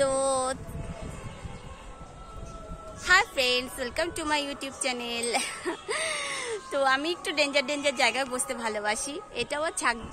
তো hi friends welcome to my YouTube channel তো আমি একটু ডেঞ্জার ডেঞ্জার জায়গায় বসতে ভালোবাসি। এটাও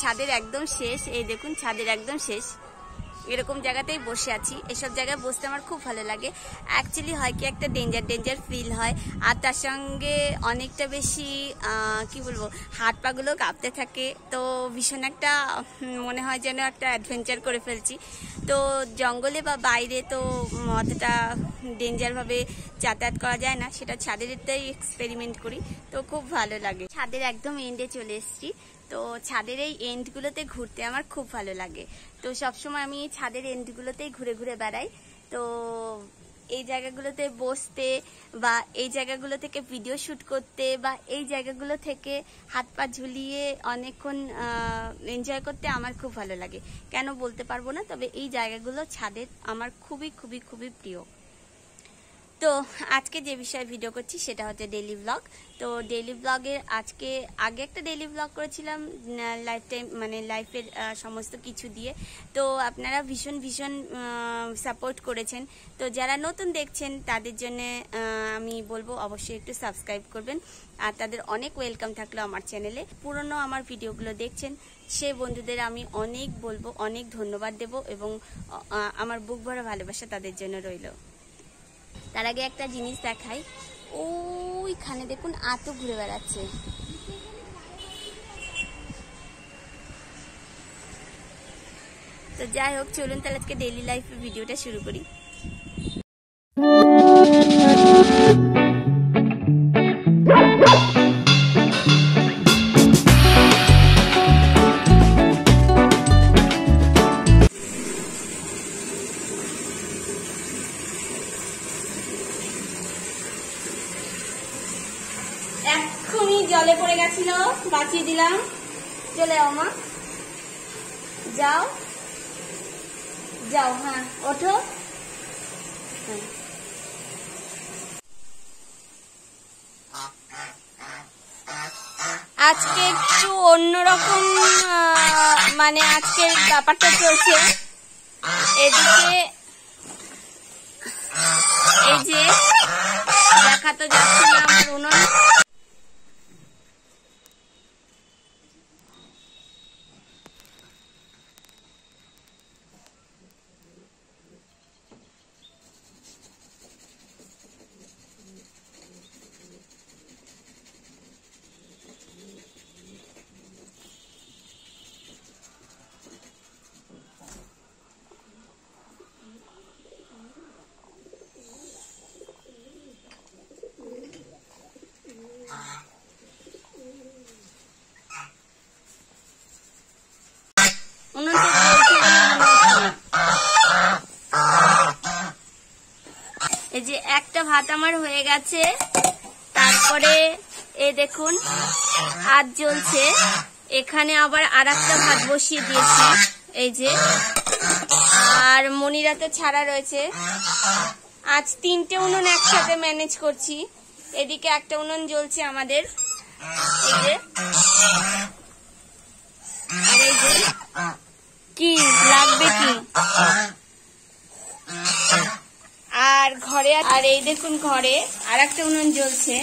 ছাদের একদম শেষ। এই দেখুন, ছাদের একদম শেষ। এরকম জায়গাতেই বসে আছি। এসব জায়গায় বসতে আমার খুব ভালো লাগে। অ্যাকচুয়ালি হয় কি, একটা ডেঞ্জার ডেঞ্জার ফিল হয়। আর তার সঙ্গে অনেকটা বেশি কি বলব, হাত পাগুলো কাঁপতে থাকে। তো ভীষণ একটা মনে হয় যেন একটা অ্যাডভেঞ্চার করে ফেলছি। তো জঙ্গলে বা বাইরে তো অতটা ডেঞ্জারভাবে যাতায়াত করা যায় না। সেটা ছাদেরটাই এক্সপেরিমেন্ট করি। তো খুব ভালো লাগে। ছাদের একদম এন্ডে চলে এসেছি। তো ছাদের এই এন্ডগুলোতে ঘুরতে আমার খুব ভালো লাগে। তো সবসময় আমি এই ছাদের এন্ডগুলোতেই ঘুরে ঘুরে বেড়াই। তো এই জায়গাগুলোতে বসতে বা এই জায়গাগুলো থেকে ভিডিও শুট করতে বা এই জায়গাগুলো থেকে হাত পা ঝুলিয়ে অনেকক্ষণ এনজয় করতে আমার খুব ভালো লাগে। কেন বলতে পারব না? তবে এই জায়গাগুলো ছাদের আমার খুবই খুবই খুবই প্রিয়। তো আজকে যে বিষয়ে ভিডিও করছি সেটা হচ্ছে ডেলি ব্লগ তো ডেইলি ব্লগের আজকে, আগে একটা ডেইলি ব্লগ করেছিলাম লাইফ টাইম মানে লাইফের সমস্ত কিছু দিয়ে। তো আপনারা ভীষণ ভীষণ সাপোর্ট করেছেন। তো যারা নতুন দেখছেন, তাদের জন্য আমি বলব অবশ্যই একটু সাবস্ক্রাইব করবেন। আর তাদের অনেক ওয়েলকাম থাকল আমার চ্যানেলে পুরনো আমার ভিডিওগুলো দেখছেন, সে বন্ধুদের আমি অনেক বলব, অনেক ধন্যবাদ দেব এবং আমার বুক ভরা ভালোবাসা তাদের জন্য রইল। তার আগে একটা জিনিস দেখাই। ওইখানে দেখুন আতো ঘুরে বেড়াচ্ছে। তো যাই হোক, চলুন তাহলে আজকে ডেইলি লাইফে ভিডিওটা শুরু করি। অন্যরকম মানে আজকের ব্যাপারটা চলছে। এদিকে এই যে দেখা তো যাচ্ছে না আমার উনুন উনুনটা জ্বলছে বলে মনে হচ্ছে না। এই যে একটা ভাত আমার হয়ে গেছে। তারপরে এ দেখুন, হাত জ্বলছে। এখানে আবার আর একটা ভাত বসিয়ে দিয়েছি, এই যে। আর মনিরা তো ছাড়া রয়েছে। আজ তিনটে উনুন একসাথে ম্যানেজ করছি। এদিকে একটা উনুন জ্বলছে আমাদের। এই যে, কি লাগবে কি? আর এই দেখুন ঘরে আর একটা উনুন জ্বলছে।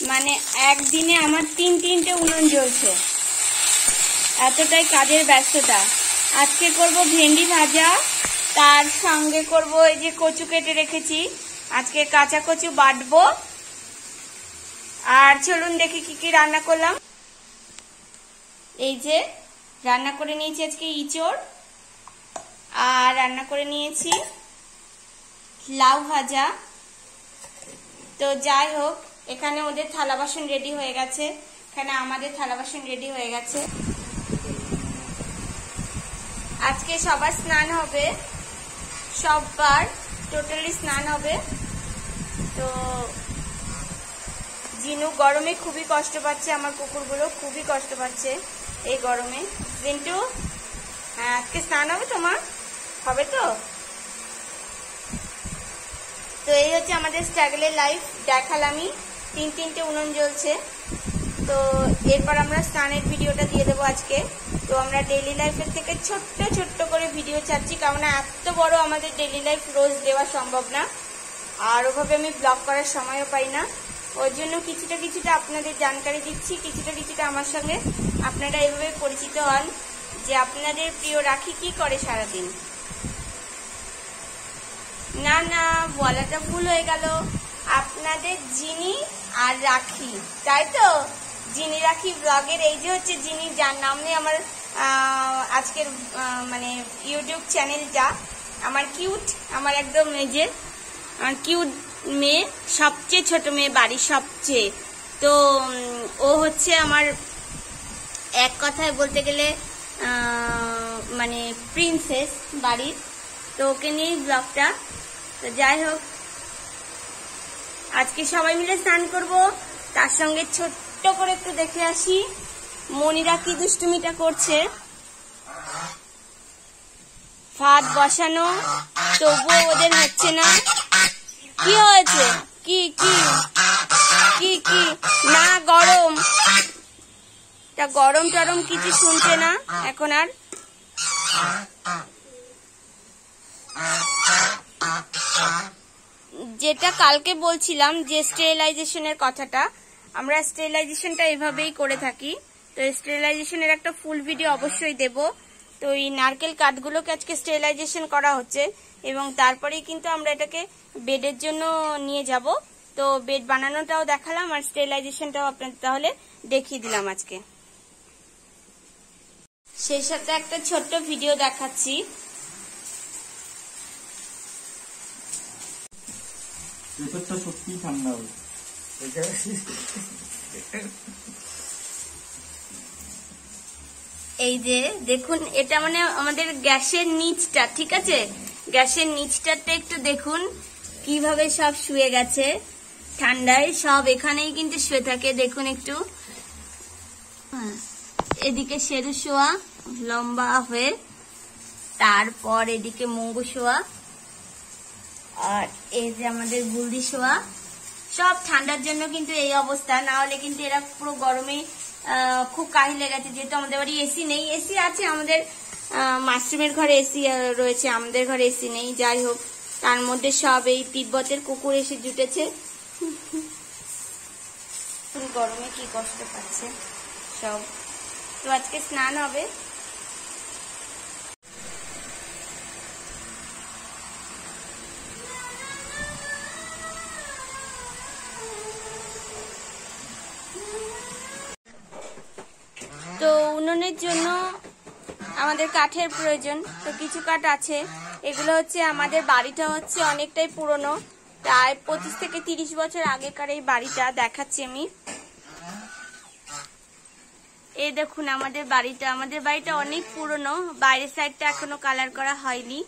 মানে একদিনে আমার তিন তিনটে উনুন জ্বলছে। এতটাই কাজের ব্যস্ততা। আজকে করব ভেন্ডি ভাজা, তার সঙ্গে করব এই যে কচু কেটে রেখেছি। আজকে কাঁচা কচু বাটবো। আর চলুন দেখি কি কি রান্না করলাম। এই যে রান্না করে নিয়েছি আজকে ইঁচড়। আর রান্না করে নিয়েছি লাউ ভাজা। তো যাই হোক, এখানে ওদের থালা বাসন রেডি হয়ে গেছে। এখানে আমাদের থালা বাসন রেডি হয়ে গেছে। আজকে সবার স্নান হবে। সববার টোটালি স্নান হবে। তো জিনু গরমে খুবই কষ্ট পাচ্ছে, আমার কুকুরগুলো খুবই কষ্ট পাচ্ছে এই গরমে। জিন্টু হ্যাঁ আজকে স্নান হবে তোমার? হবে তো? তো এই হচ্ছে আমাদের স্ট্রাগলের লাইফ দেখালামই। তিন তিনটে উনুন জ্বলছে। তো এরপর আমরা স্নানের ভিডিওটা দিয়ে দেবো আজকে। তো আমরা ডেইলি লাইফের থেকে ছোট্ট ছোট্ট করে ভিডিও চাচ্ছি কারণ এত বড় আমাদের ডেইলি লাইফ রোজ দেওয়া সম্ভব না। আর ওভাবে আমি ব্লগ করার সময়ও পাই না। ওর জন্য কিছুটা কিছুটা আপনাদের জানকারি দিচ্ছি, কিছুটা কিছুটা আমার সঙ্গে। আপনারা এভাবে পরিচিত হন যে আপনাদের প্রিয় রাখি কি করে সারাদিন? না না, বলাটা ভুল হয়ে গেল। আপনাদের জিনি আর রাখি, তাই তো? জিনি রাখি ব্লগের এই যে হচ্ছে যিনি যার নাম নামে আমার আজকের মানে ইউটিউব চ্যানেলটা আমার কিউট আমার একদম যে আমার কিউট মেয়ে, সবচেয়ে ছোট মেয়ে বাড়ির সবচেয়ে। তো ও হচ্ছে আমার এক কথায় বলতে গেলে মানে প্রিন্সেস বাড়ির। তো ওকে নিয়েই ব্লগটা তো যাই হোক। আজকে সবাই মিলে স্নান করব। তার সঙ্গে ছোট্ট করে একটু দেখে আসি। মনিরা কি দুষ্টুমিটা করছে? ভাত বসানো, তবুও ওদের হচ্ছে না। কি হয়েছে? কি কি কি কি? না, গরম। তা গরম টরম কিছু শুনছে না এখন আর? যেটা কালকে বলছিলাম যে স্টেরিলাইজেশনের কথাটা, আমরা স্টেরিলাইজেশনটা এভাবেই করে থাকি। তো স্টেরিলাইজেশনের একটা ফুল ভিডিও অবশ্যই দেব। তো এই নারকেল কাঠগুলোকে আজকে স্টেরিলাইজেশন করা হচ্ছে এবং তারপরেই কিন্তু আমরা এটাকে বেডের জন্য নিয়ে যাব। তো বেড বানানোটাও দেখালাম আর স্টেরিলাইজেশনটাও আপনাদের তাহলে দেখিয়ে দিলাম আজকে। সেই সাথে একটা ছোট্ট ভিডিও দেখাচ্ছি। ভেতরটা ঠান্ডা হবে। এই যে, দেখুন, এটা মানে আমাদের গ্যাসের নিচটা, ঠিক আছে? গ্যাসের নিচটাতে একটু দেখুন, কীভাবে সব শুয়ে গেছে। ঠান্ডায় সব এখানেই কিন্তু শুয়ে থাকে, দেখুন একটু। এদিকে সেরু শোয়া, লম্বা হয়ে, তারপর এদিকে মঙ্গু শোয়া। আর এই যে আমাদের বুলদি শোয়া, সব ঠান্ডার জন্য কিন্তু এই অবস্থা। না হলে কিন্তু এরা পুরো গরমে খুব কাহিল গেছে। যেহেতু আমাদের বাড়ি এসি নেই এসি আছে আমাদের মাশরুমের ঘরে এসি রয়েছে, আমাদের ঘরে এসি নেই, যাই হোক। তার মধ্যে সব এই তিব্বতের কুকুর এসে জুটেছে। গরমে কি কষ্ট পাচ্ছে সব। তো আজকে স্নান হবে। তো উনুনের জন্য আমাদের কাঠের প্রয়োজন। তো কিছু কাঠ আছে। এগুলো হচ্ছে আমাদের বাড়িটা হচ্ছে অনেকটাই পুরনো। প্রায় পঁচিশ থেকে তিরিশ বছর আগেকার এই বাড়িটা দেখাচ্ছি আমি। এই দেখুন আমাদের বাড়িটা। আমাদের বাড়িটা অনেক পুরনো। বাইরের সাইডটা এখনও কালার করা হয়নি।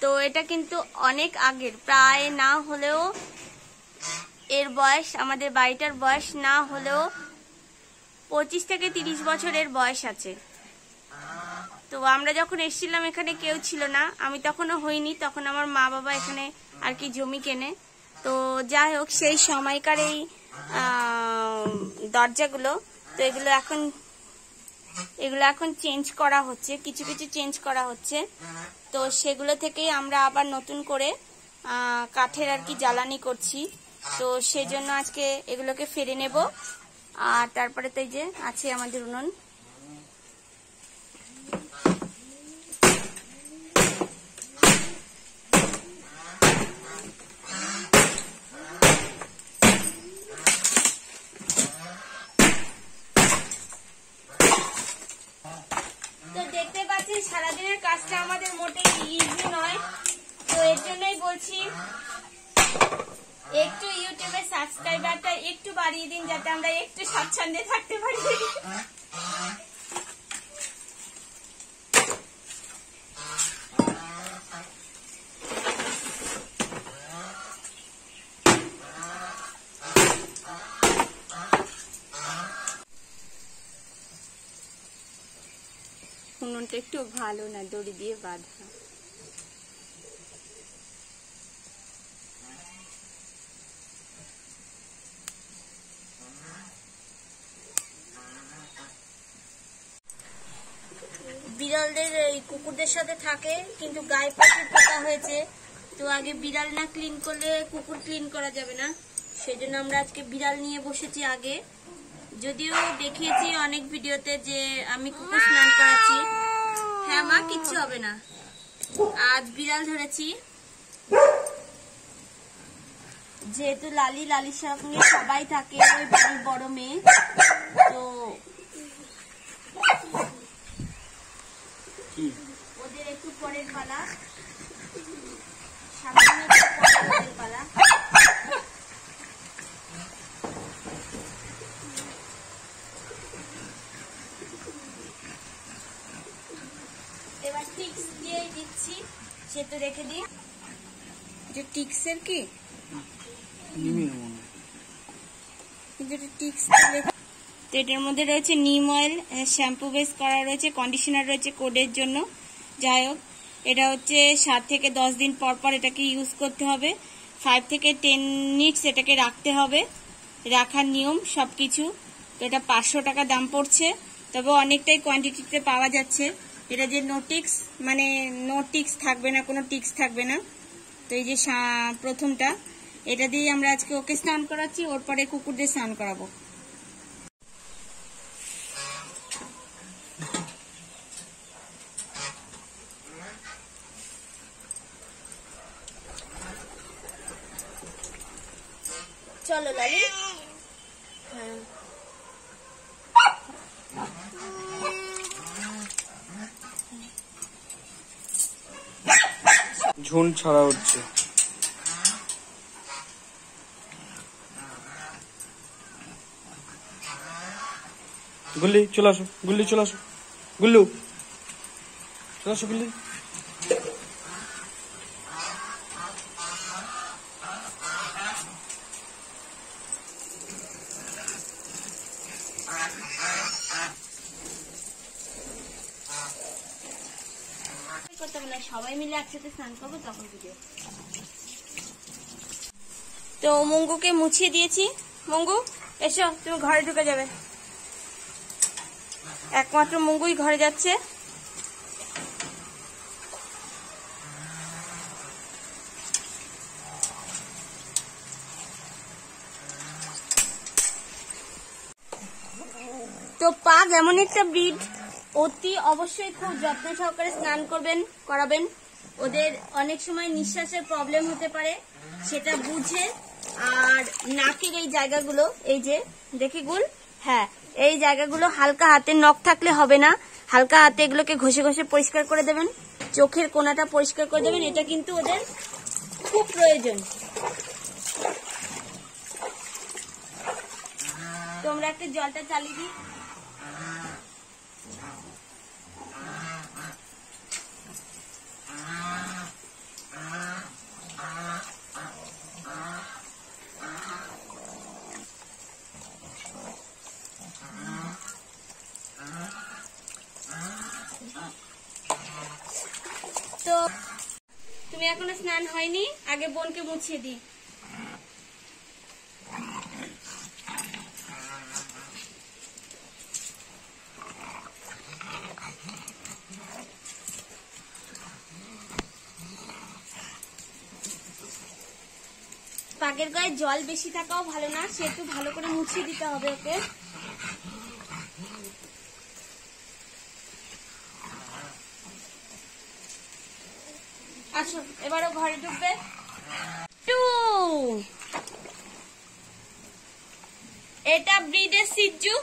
তো এটা কিন্তু অনেক আগের। প্রায় না হলেও এর বয়স, আমাদের বাড়িটার বয়স না হলেও পঁচিশ থেকে তিরিশ বছরের বয়স আছে। তো আমরা যখন এসেছিলাম এখানে কেউ ছিল না। আমি তখনও হইনি, তখন আমার মা বাবা এখানে আর কি জমি কেনে। তো যাই হোক, সেই সময়কার এই দরজাগুলো, তো এগুলো এখন এগুলো এখন চেঞ্জ করা হচ্ছে, কিছু কিছু চেঞ্জ করা হচ্ছে। তো সেগুলো থেকেই আমরা আবার নতুন করে কাঠের আর কি জ্বালানি করছি। তো সেজন্য আজকে এগুলোকে ফেরে নেব। আর তারপরে তো এই যে আছে আমাদের উনুন। সারাদিনের কাজটা আমাদের মোটেই ইজি নয়। তো এর জন্যই বলছি একটু ইউটিউবে সাবস্ক্রাইবারটা একটু বাড়িয়ে দিন যাতে আমরা একটু স্বাচ্ছন্দ্যে থাকতে পারি। একটু ভালো না, দড়ি দিয়ে বাঁধা। বিড়ালদের এই কুকুরদের সাথে থাকে, কিন্তু গায়ে প্রচুর পোকা হয়েছে। তো আগে বিড়াল না ক্লিন করলে কুকুর ক্লিন করা যাবে না। সেই জন্য আমরা আজকে বিড়াল নিয়ে বসেছি আগে। যদিও দেখিয়েছি অনেক ভিডিওতে যে আমি কুকুর স্নান করাচ্ছি। হ্যাঁ মা, কিচ্ছু হবে না। আজ বিড়াল ধরেছি। যেহেতু লালি, লালির সঙ্গে সবাই থাকে, ওই বাড়ির বড় মেয়ে তো কি ওদের একটু পরের পালা সামনে একটু পরে ওদের পালা এবার টিক্স দিয়েই দিচ্ছি সে তো রেখে দিই। যে টিক্সের কি? তো এটার মধ্যে রয়েছে নিম অয়েল শ্যাম্পু বেস করা রয়েছে, কন্ডিশনার রয়েছে কোডের জন্য। যাই হোক, এটা হচ্ছে সাত থেকে দশ দিন পর পর এটাকে ইউজ করতে হবে। ফাইভ থেকে টেন মিনিটস এটাকে রাখতে হবে। রাখার নিয়ম সব কিছু তো এটা পাঁচশো টাকা দাম পড়ছে। তবে অনেকটাই কোয়ান্টিটিতে পাওয়া যাচ্ছে। এটা যে নোটিক্স মানে নো টিক্স থাকবে না, কোনো টিক্স থাকবে না। তো এই যে প্রথমটা, এটা দিয়ে আমরা আজকে ওকে স্নান করাচ্ছি, ওর পরে কুকুরদের স্নান করাবো। চলো হ্যাঁ। ঝুন ছাড়া হচ্ছে গুল্লি চলে আসো। গুল্লি চলে আসো। গুল্লু। চলে আসো গুল্লি। তো মঙ্গুকে মুছিয়ে দিয়েছি। মঙ্গু, এসো, তুমি ঘরে ঢুকে যাবে। একমাত্র মঙ্গুই ঘরে যাচ্ছে। তো পা এমন একটা ব্রিড অতি অবশ্যই খুব যত্ন সহকারে স্নান করবেন, করাবেন। ওদের অনেক সময় নিঃশ্বাসের প্রবলেম হতে পারে, সেটা বুঝে। আর নাকের এই জায়গাগুলো, এই যে, দেখি গুল। হ্যাঁ এই জায়গাগুলো হালকা হাতে নখ থাকলে হবে না। হালকা হাতে এগুলোকে ঘষে ঘষে পরিষ্কার করে দেবেন। চোখের কোনাটা পরিষ্কার করে দেবেন। এটা কিন্তু ওদের খুব প্রয়োজন। তোমরা একটা জলটা চালিয়ে দিই। তো তুমি এখনও স্নান হয়নি? আগে বোনকে মুছিয়ে দিই। পাগের গায়ে জল বেশি থাকাও ভালো না, সেহেতু ভালো করে মুছিয়ে দিতে হবে ওকে। আসো, এবারও ঘরে ঢুকবে। টু। এটা ব্রিডের সিজ্জু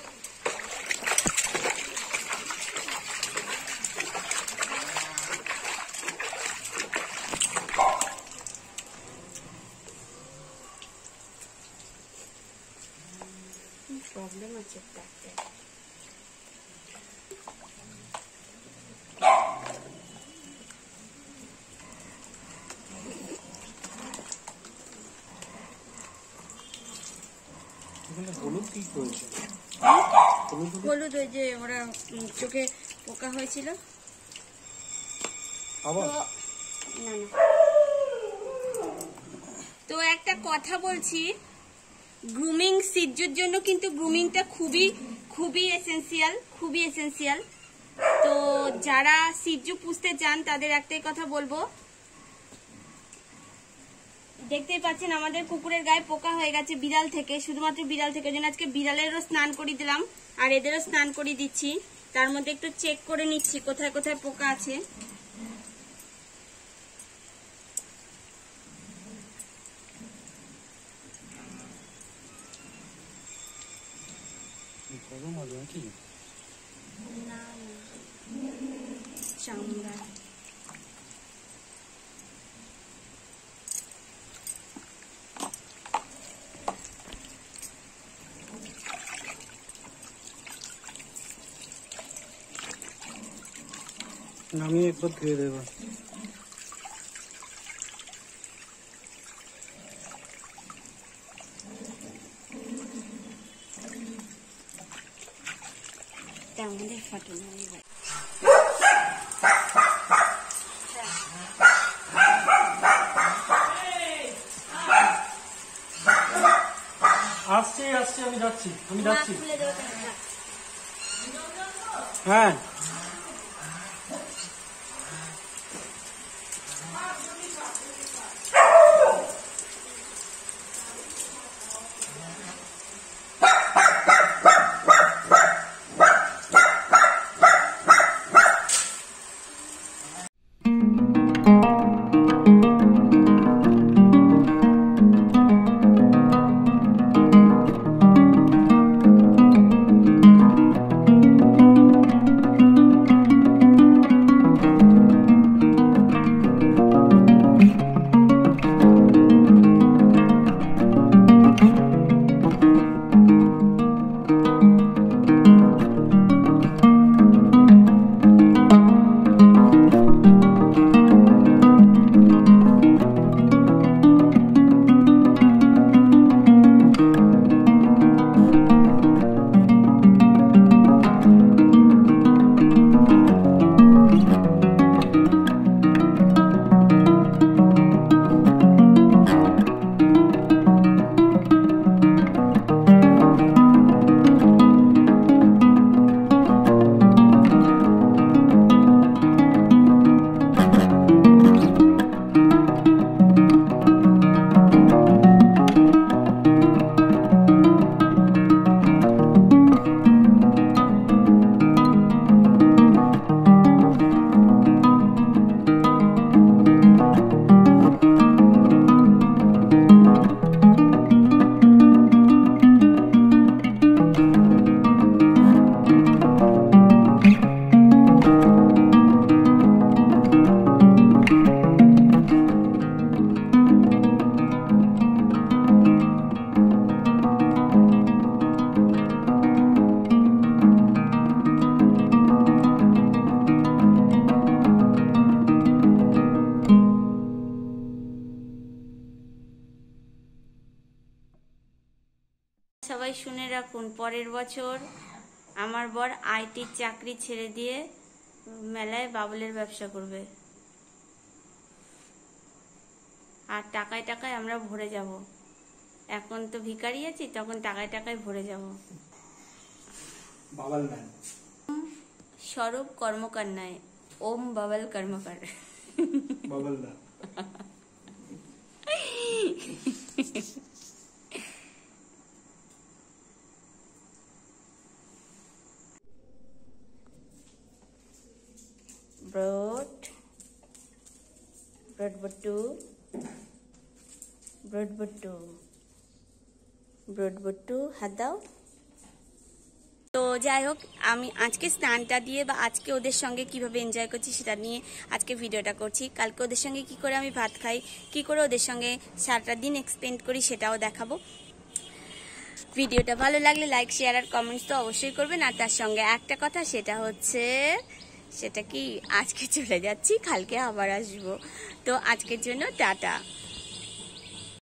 প্রবলেম আছে একটা এখানে হলুদ কি করেছে হলুদ ওই যে ওরা চোখে পোকা হয়েছিল। তো একটা কথা বলছি গ্রুমিং সিজ্জুর জন্য কিন্তু গ্রুমিংটা খুবই খুবই এসেন্সিয়াল খুবই এসেন্সিয়াল তো যারা সিজু পুষতে চান তাদের একটাই কথা বলব দেখতেই পাচ্ছেন আমাদের কুকুরের গায়ে পোকা হয়ে গেছে বিড়াল থেকে শুধুমাত্র বিড়াল থেকে। ওই জন্য আজকে বিড়ালেরও স্নান করিয়ে দিলাম আর এদেরও স্নান করিয়ে দিচ্ছি। তার মধ্যে একটু চেক করে নিচ্ছি কোথায় কোথায় পোকা আছে। গরম হবে নাকি? চামড়া নামিয়ে একবার ধুয়ে দেবো। মধ্যে ফটো নেই আসছি আসছি আমি যাচ্ছি আমি যাচ্ছি। হ্যাঁ। সবাই শুনে রাখুন পরের বছর আমার বর আইটির চাকরি ছেড়ে দিয়ে মেলায় বাবলের ব্যবসা করবে। আর টাকায় টাকায় আমরা ভরে যাব। এখন তো ভিখারি আছি তখন টাকায় টাকায় ভরে যাব। স্বরূপ কর্মকার নয় ওম বাবল কর্মকার। বাবাল ম্যান ব্রড ব্রড বট্টু ব্রড বট্টু ব্রড বট্টু হাত দাও তো যাই হোক, আমি আজকে স্নানটা দিয়ে বা আজকে ওদের সঙ্গে কীভাবে এনজয় করছি সেটা নিয়ে আজকে ভিডিওটা করছি। কালকে ওদের সঙ্গে কি করে আমি ভাত খাই, কি করে ওদের সঙ্গে সারাটা দিন এক্সপেন্ড করি সেটাও দেখাবো। ভিডিওটা ভালো লাগলে লাইক শেয়ার আর কমেন্টস তো অবশ্যই করবেন। আর তার সঙ্গে একটা কথা, সেটা হচ্ছে সেটা কি আজকে চলে যাচ্ছি কালকে আবার আসব। তো আজকের জন্য টাটা।